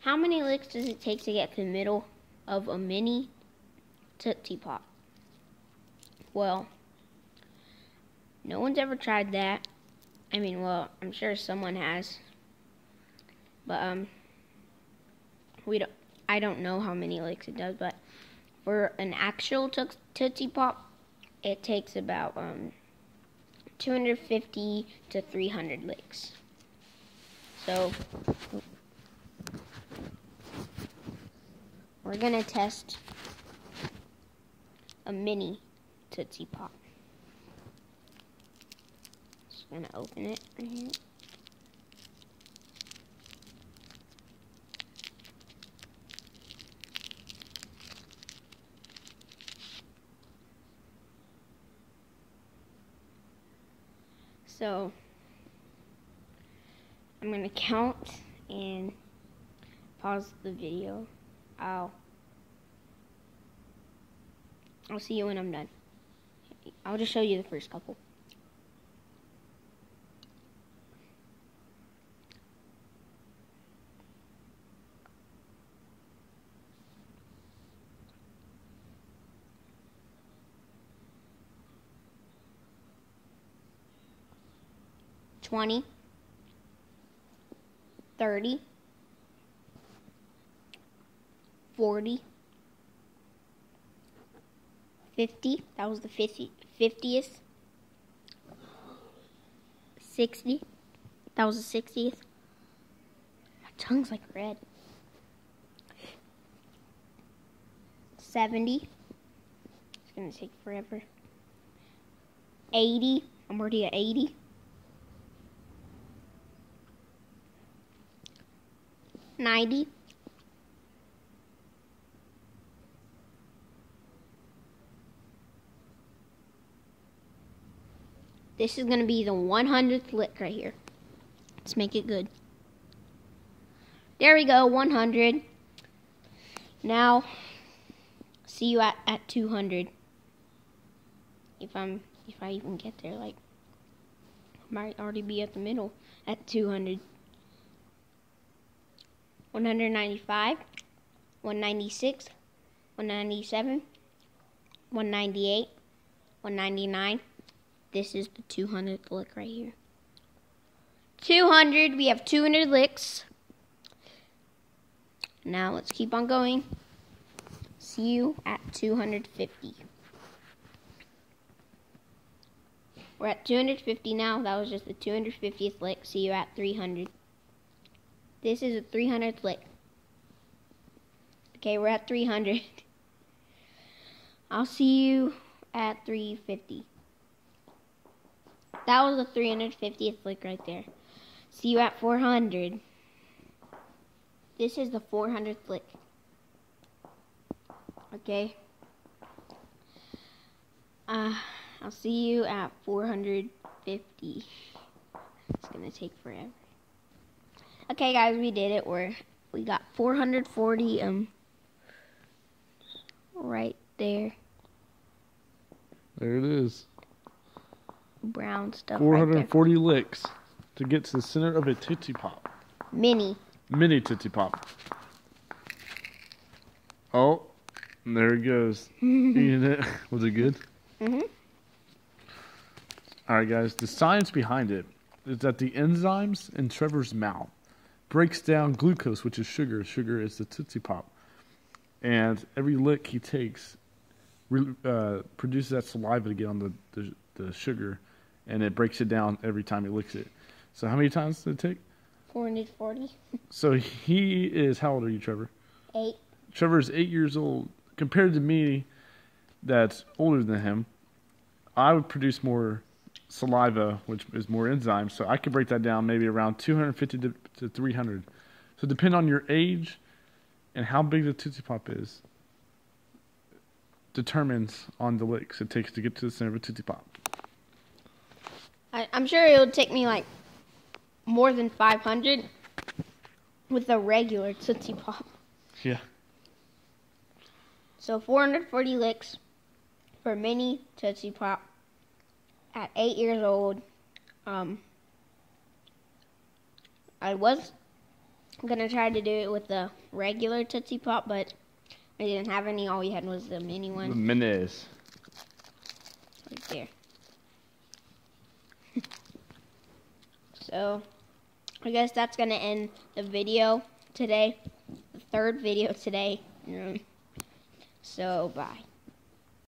How many licks does it take to get to the middle of a mini Tootsie Pop? Well, no one's ever tried that. I mean, well, I'm sure someone has. But, um, we don't, I don't know how many licks it does, but for an actual Tootsie Pop, it takes about, um, 250 to 300 licks. So, we're going to test a mini Tootsie Pop. Just to open it right here. So, I'm going to count and pause the video. I'll I'll see you when I'm done. I'll just show you the first couple. Twenty, thirty, forty. 50. That was the 50, 50th. 60. That was the 60th. My tongue's like red. 70. It's to take forever. 80. I'm already at 80. 90. This is going to be the 100th lick right here. Let's make it good. There we go, 100. Now, see you at, at 200. If I'm, if I even get there, like, I might already be at the middle at 200. 195, 196, 197, 198, 199, this is the 200th lick right here. 200. We have 200 licks. Now let's keep on going. See you at 250. We're at 250 now. That was just the 250th lick. See you at 300. This is a 300th lick. Okay, we're at 300. I'll see you at 350. That was the 350th lick right there. See you at 400. This is the 400th lick. Okay. Uh, I'll see you at 450. It's gonna take forever. Okay, guys, we did it. We're we got 440 um right there. There it is brown stuff. 440 right licks to get to the center of a Tootsie Pop. Mini. Mini Tootsie Pop. Oh, there it goes. Eating it. Was it good? Mm-hmm. All right, guys. The science behind it is that the enzymes in Trevor's mouth breaks down glucose, which is sugar. Sugar is the Tootsie Pop. And every lick he takes uh, produces that saliva to get on the, the, the sugar and it breaks it down every time he licks it. So how many times did it take? 440. So he is, how old are you, Trevor? Eight. Trevor is eight years old. Compared to me, that's older than him, I would produce more saliva, which is more enzymes. So I could break that down maybe around 250 to, to 300. So depend on your age and how big the Tootsie Pop is, determines on the licks it takes to get to the center of a Tootsie Pop. I, am sure it would take me like more than 500 with a regular Tootsie Pop. Yeah. So 440 licks for mini Tootsie Pop at eight years old. Um, I was gonna try to do it with the regular Tootsie Pop, but I didn't have any. All we had was the mini The one minis. right there. So, I guess that's gonna end the video today. The third video today. Um, So, bye.